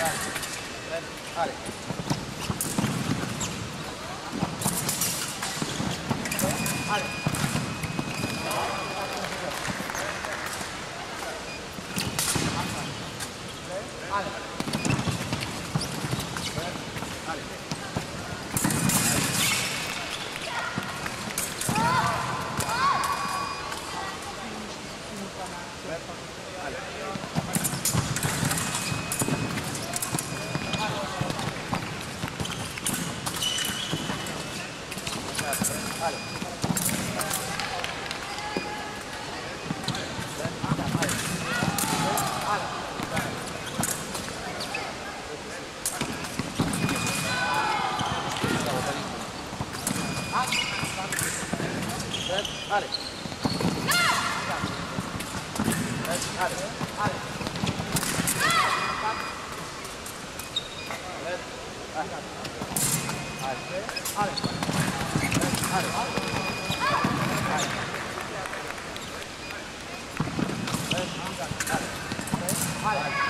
Dale. Dale. Vale. Vale. はい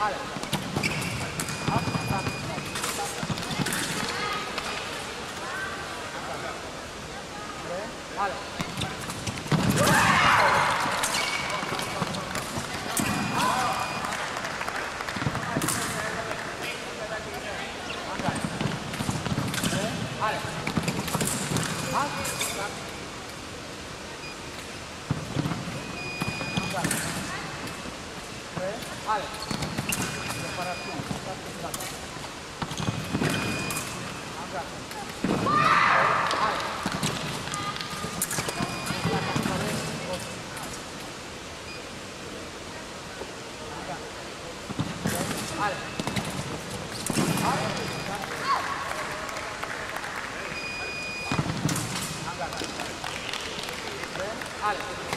Vale. h a l l e u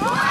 Vale.